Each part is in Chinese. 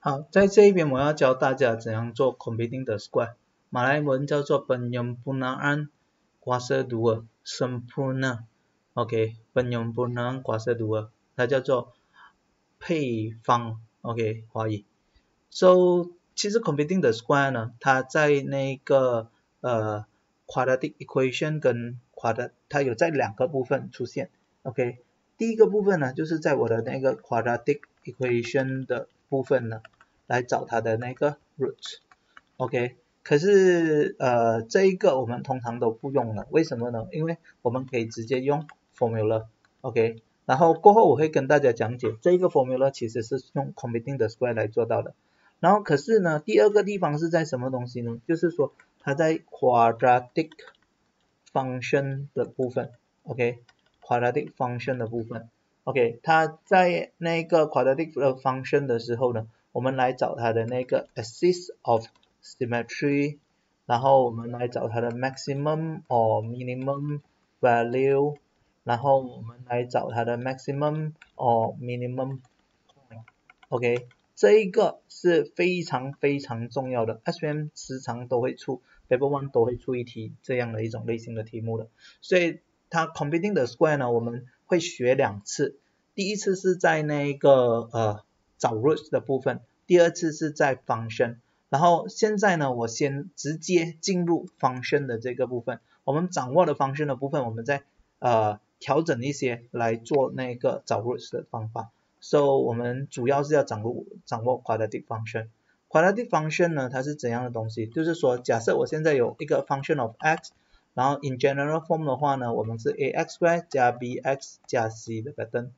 好，在这一边我要教大家怎样做 competing the square，马来文叫做 penyempurnaan kuasa dua sempurna，OK，penyempurnaan kuasa dua，它叫做配方，OK，华语。So 其实 computing the square 呢，它在那个呃 quadratic equation 跟 quadrat，它有在两个部分出现，OK。第一个部分呢，就是在我的那个 quadratic equation 的部分呢，来找它的那个 root，OK。可是呃这一个我们通常都不用了，为什么呢？因为我们可以直接用 formula，OK。然后过后我会跟大家讲解，这一个 formula 其实是用 computing the square 来做到的。然后可是呢，第二个地方是在什么东西呢？就是说它在 quadratic function 的部分，OK，quadratic function 的部分，OK，它在那个 quadratic function 的时候呢，我们来找它的那个 axis of symmetry，然后我们来找它的 maximum or minimum value，然后我们来找它的 maximum or minimum，OK。这一个是非常非常重要的，SM 时常都会出，Paper One 都会出一题这样的一种类型的题目的，所以它 Computing the Square 呢，我们会学两次，第一次是在那个呃找 Roots 的部分，第二次是在 Function，然后现在呢，我先直接进入 Function 的这个部分，我们掌握了 Function 的部分，我们再呃调整一些来做那个找 Roots 的方法。So 我们主要是要掌握掌握 quadratic function。quadratic function 呢，它是怎样的东西？就是说，假设我现在有一个 function of x，然后 in general form 的话呢，我们是 ax2 加 bx 加 c 的 pattern。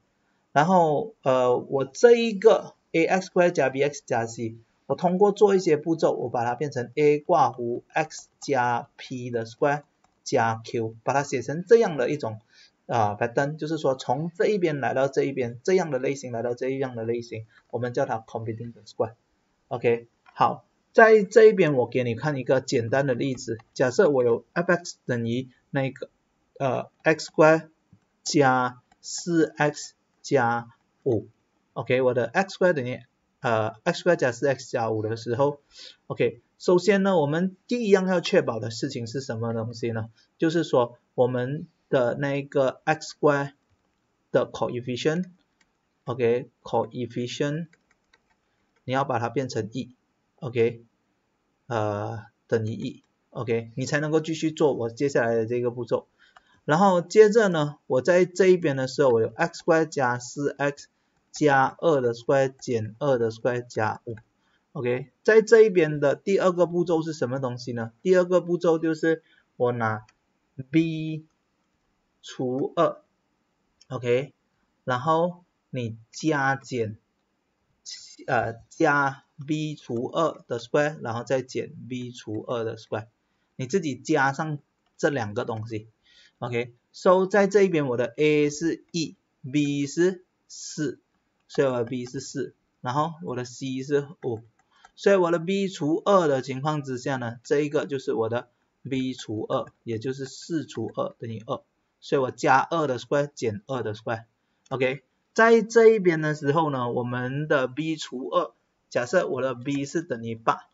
然后呃，我这一个 ax2 加 bx 加 c，我通过做一些步骤，我把它变成 a 挂弧 x 加 p 的 square 加 q，把它写成这样的一种。啊，pattern 就是说从这一边来到这一边，这样的类型来到这一样的类型，我们叫它 competing square。OK，好，在这一边我给你看一个简单的例子，假设我有 f(x) 等于那个呃 x square 加 4x 加 5，OK，我的 x y 等于呃 x square 加 4x 加5的时候，OK，首先呢，我们第一样要确保的事情是什么东西呢？就是说我们的那个 x square 的 coefficient，OK，coefficient，你要把它变成一，OK，呃，等于一，OK，你才能够继续做我接下来的这个步骤。然后接着呢，我在这一边的时候，我有 x 块加 4x 加2的 square 减2的 square 加 5，OK，在这一边的第二个步骤是什么东西呢？第二个步骤就是我拿 b 除二，OK，然后你加减，呃加 b 除二的 square，然后再减 b 除二的 square，你自己加上这两个东西，OK，so 在这一边我的 a 是一，b 是四，所以我的 b 是四，然后我的 c 是五，所以我的 b 除二的情况之下呢，这一个就是我的 b 除二，也就是四除二等于二。所以我加二的 square 减二的 square，OK，在这一边的时候呢，我们的 b 除二，假设我的 b 是等于八，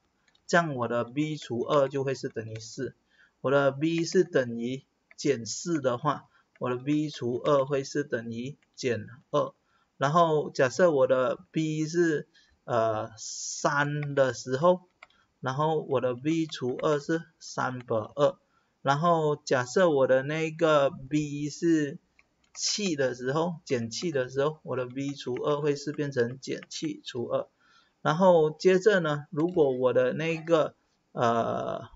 这样我的 b 除二就会是等于四，我的 b 是等于减四的话，我的 b 除二会是等于减二，然后假设我的 b 是呃三的时候，然后我的 b 除二是三百二。然后假设我的那个 b 是气的时候，减气的时候，我的 V 除二会是变成减气除二。然后接着呢，如果我的那个呃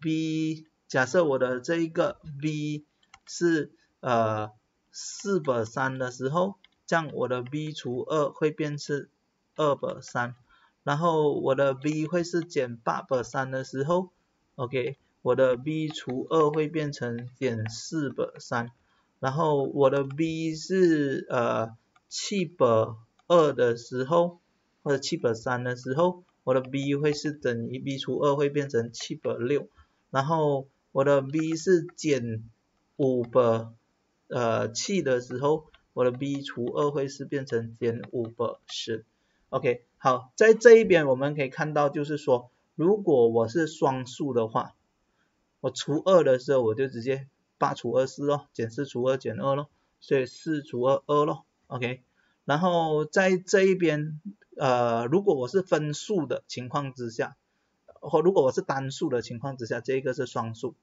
b 假设我的这一个 b 是呃四百三的时候，这样我的 V 除二会变成二百三。然后我的 V 会是减八百三的时候。OK，我的 b 除二会变成减四百三，然后我的 b 是呃七百二的时候，或者七百三的时候，我的 b 会是等于 b 除二会变成七百六，然后我的 b 是减五百呃七的时候，我的 b 除二会是变成减五百十。OK，好，在这一边我们可以看到，就是说，如果我是双数的话，我除二的时候我就直接八除二四咯，减四除二减二咯，所以四除二二咯。OK，然后在这一边，呃，如果我是分数的情况之下，或如果我是单数的情况之下，这个是双数，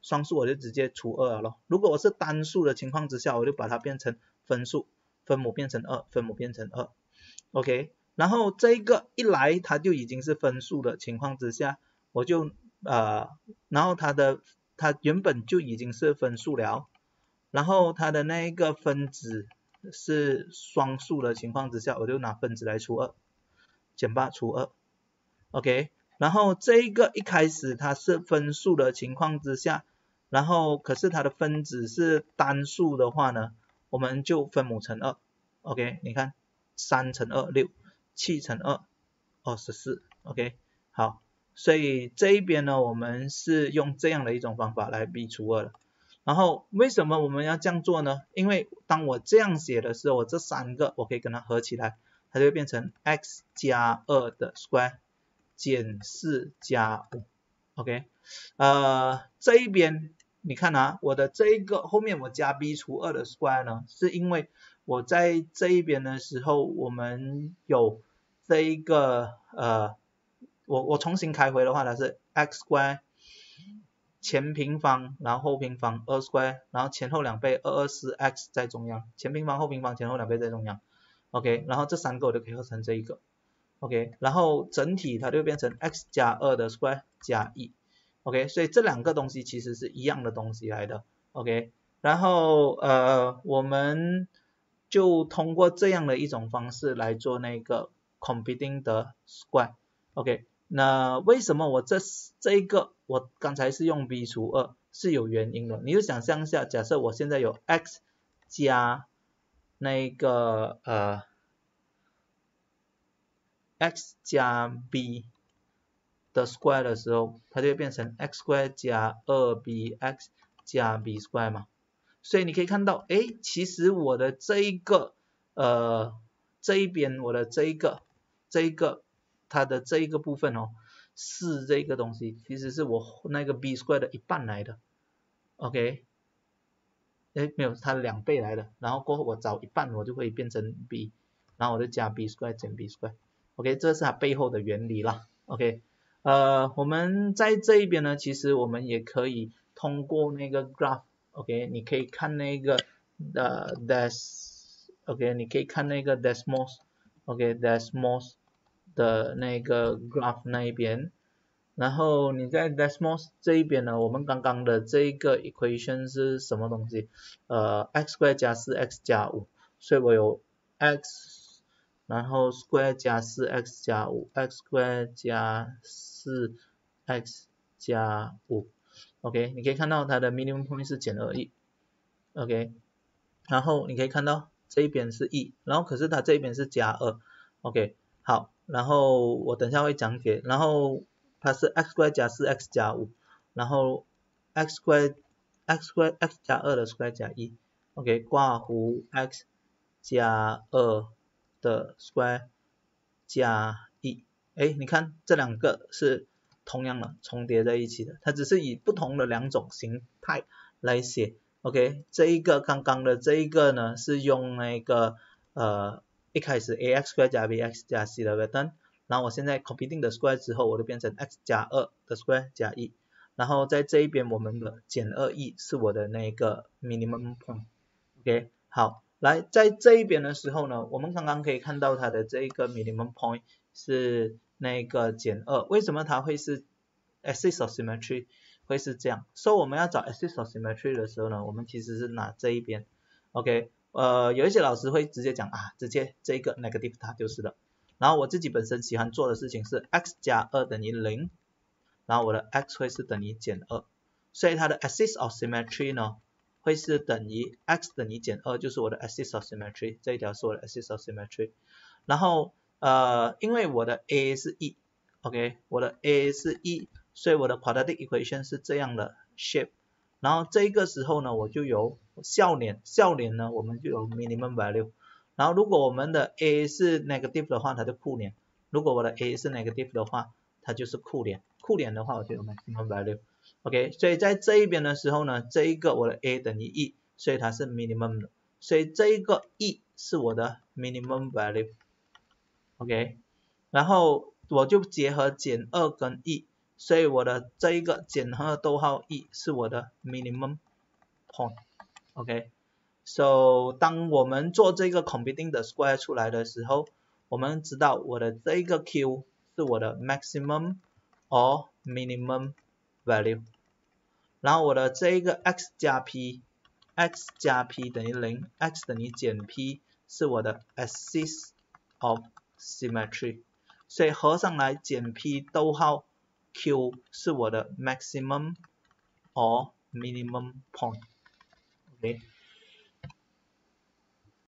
双数我就直接除二了。如果我是单数的情况之下，我就把它变成分数，分母变成二，分母变成二。OK，然后这个一来它就已经是分数的情况之下，我就呃，然后它的它原本就已经是分数了，然后它的那一个分子。是双数的情况之下，我就拿分子来除二，减八除二，OK。然后这一个一开始它是分数的情况之下，然后可是它的分子是单数的话呢，我们就分母乘二，OK。你看三乘二六，七乘二二十四，OK。好，所以这一边呢，我们是用这样的一种方法来 b 除二的。然后为什么我们要这样做呢？因为当我这样写的时候，我这三个我可以跟它合起来，它就会变成 x 加二的 square 减四加五，OK，呃这一边你看啊，我的这一个后面我加 b 除二的 square 呢，是因为我在这一边的时候，我们有这一个呃，我我重新开回的话，它是 x square。前平方，然后后平方二 square，然后前后两倍二二四 x 在中央，前平方后平方前后两倍在中央，OK，然后这三个我就可以合成这一个，OK，然后整体它就变成 x 加二的 square 加一，OK，所以这两个东西其实是一样的东西来的，OK，然后呃我们就通过这样的一种方式来做那个 computing 的 square，OK。那为什么我这这一个我刚才是用 b 除二是有原因的，你就想象一下，假设我现在有 x 加那个呃 x 加 b 的 square 的时候，它就会变成 x square 加二 bx 加 b square 嘛，所以你可以看到，哎，其实我的这一个呃这一边我的这一个这一个。它的这一个部分哦，四这个东西其实是我那个 b square 的一半来的，OK，哎没有，它两倍来的，然后过后我找一半我就会变成 b，然后我就加 b square 减 b square，OK，这是它背后的原理啦，OK，呃，我们在这一边呢，其实我们也可以通过那个 graph，OK，你可以看那个呃 des，OK，你可以看那个 desmos，OK，desmos。的那个 graph 那一边，然后你在 Desmos 这一边呢，我们刚刚的这一个 equation 是什么东西？呃，x square 加 4x 加5，所以我有 x，然后 square 加 4x 加 5，x square 加 4x 加 5，OK，你可以看到它的 minimum point 是减二 e，OK，然后你可以看到这一边是 e，然后可是它这一边是加二，OK，好。然后我等下会讲解，然后它是 x 加加 4x 加5，然后 x 加 x 加 x 加2的 square 加一，OK，挂弧 x 加2的 square 加一哎，你看这两个是同样的重叠在一起的，它只是以不同的两种形态来写，OK 这一个刚刚的这一个呢是用那个呃。一开始 ax 平方加 b x 加 c 的 return，然后我现在 computing 的 square 之后，我就变成 x 加二的 square 加一，然后在这一边我们的减二 e 是我的那个 minimum point，OK，好，来在这一边的时候呢，我们刚刚可以看到它的这一个 minimum point 是那个减二，为什么它会是 axis of symmetry 会是这样？所以我们要找 axis of symmetry 的时候呢，我们其实是拿这一边，OK。呃，有一些老师会直接讲啊，直接这个 negative 它就是了。然后我自己本身喜欢做的事情是 x 加二等于零，然后我的 x 会是等于减二，所以它的 axis of symmetry 呢会是等于 x 等于减二，就是我的 axis of symmetry，这一条是我的 axis of symmetry。然后呃，因为我的 a 是 e，OK，我的 a 是 e，所以我的 quadratic equation 是这样的 shape。然后这个时候呢，我就有笑脸，笑脸呢我们就有 minimum value。然后如果我们的 A 是 negative 的话，它就酷脸；如果我的 A 是 negative 的话，它就是酷脸。酷脸的话，我就有 maximum value。OK，所以在这一边的时候呢，这一个我的 A 等于 E，所以它是 minimum 的，所以这一个 E 是我的 minimum value。OK，然后我就结合减二跟 E，所以我的这一个减二逗号 E 是我的 minimum point。OK，so 当我们做这个 computing 的 square 出来的时候，我们知道我的这一个 Q 是我的 maximum or minimum value，然后我的这一个 x 加 p，x 加 p 等于零，x 等于减 p 是我的 axis of symmetry，所以合上来减 p 逗号 q 是我的 maximum or minimum made